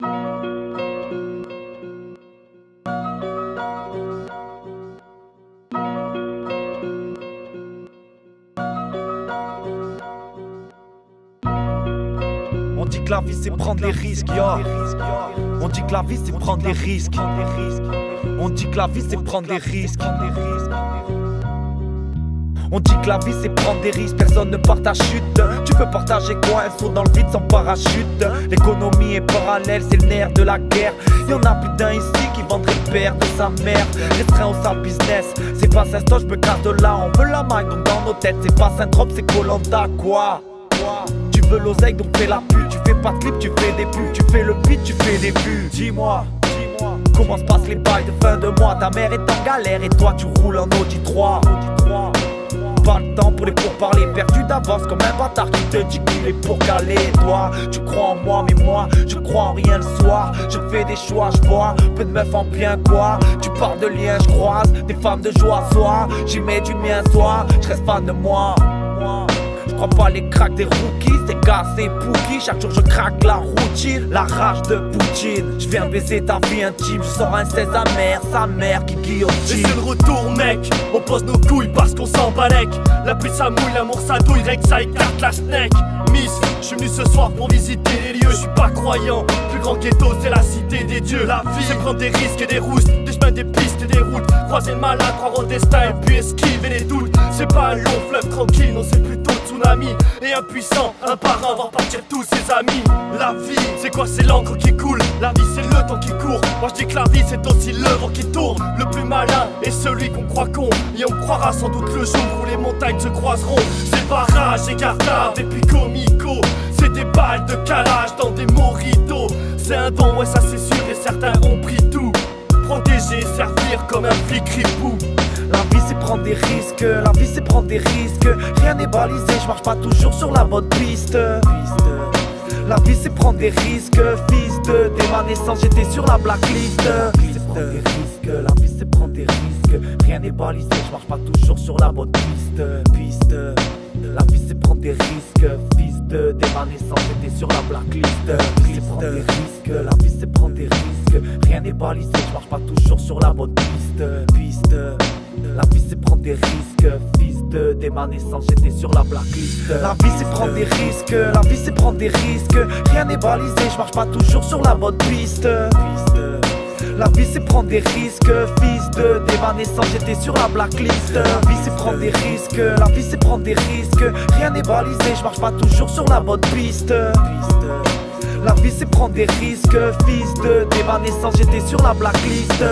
On dit que la vie c'est prendre les risques, ya. On dit que la vie c'est prendre les risques. On dit que la vie c'est prendre des risques. On dit que la vie c'est prendre des risques, personne ne partage chute. Tu peux partager quoi? Un saut dans le vide sans parachute. L'économie est parallèle, c'est le nerf de la guerre. Y'en a plus d'un ici qui vendrait le père de sa mère. Restreint au sale business, c'est pas ça, je me casse de là. On veut la maille donc dans nos têtes, c'est pas syndrome, c'est Colanta quoi. Tu veux l'oseille donc fais la pute. Tu fais pas de clip, tu fais des pubs. Tu fais le beat, tu fais des vues. Dis-moi. dis-moi, Comment se passent les bails de fin de mois? Ta mère est en galère et toi tu roules en Audi 3 Perdu d'avance comme un bâtard qui te dit qu'il est pour caler Toi, tu crois en moi, mais moi, je crois en rien le soir. Je fais des choix, je vois, peu de meufs en bien quoi. Tu parles de liens, je croise, des femmes de joie, soit. J'y mets du mien, soit, je reste fan de moi. Je crois pas les cracks des rookies, c'est gars c'est Pookie Chaque jour je craque la routine, la rage de Poutine. Je viens baiser ta vie intime, je sors un 16 amer, sa mère qui guillotine. Et c'est le retour mec, on pose nos couilles parce qu'on s'en balèque La pluie ça mouille, l'amour ça douille, règle ça écarte la snake. Miss, je suis venu ce soir pour visiter les lieux, je suis pas croyant Plus grand ghetto c'est la cité des dieux. La vie c'est prendre des risques et des roustes, des pistes et des routes. Croiser le malin, croire au destin et puis esquiver les doutes. C'est pas un long fleuve tranquille, non c'est plutôt tsunami. Et impuissant, un par un, voir partir tous ses amis. La vie, c'est quoi? C'est l'encre qui coule. La vie c'est le temps qui court. Moi je dis que la vie c'est aussi vent qui tourne. Le plus malin est celui qu'on croit con. Et on croira sans doute le jour où les montagnes se croiseront. C'est barrage et gardave et puis comico C'est des balles de calage dans des moritos. C'est un don, ouais ça c'est sûr et certains ont pris Protéger, servir comme un flic ripou la vie c'est prendre des risques, la vie c'est prendre des risques. Rien n'est balisé, je pas toujours sur la bonne piste. La vie c'est prendre des risques, fils de Dès ma naissance j'étais sur la blacklist. La vie c'est prendre des risques. Rien n'est balisé, je pas toujours sur la bonne piste. Piste. La vie c'est prendre des risques, fils de Dès ma naissance j'étais sur la blacklist. La vie c'est prendre des risques, la vie c'est prendre des risques. Je marche pas toujours sur la bonne piste. Piste. La vie c'est prendre des risques, fils de Dès ma j'étais sur la blacklist. La vie c'est prendre des risques, la vie c'est prendre des risques. Rien n'est balisé, je marche pas toujours sur la bonne piste. La vie c'est prendre des risques, fils de Dès ma j'étais sur la blacklist. La vie c'est prendre des risques, la vie c'est prendre des risques. Rien n'est balisé, je marche pas toujours sur la bonne piste La vie c'est prendre des risques, fils de Dès ma naissance j'étais sur la blacklist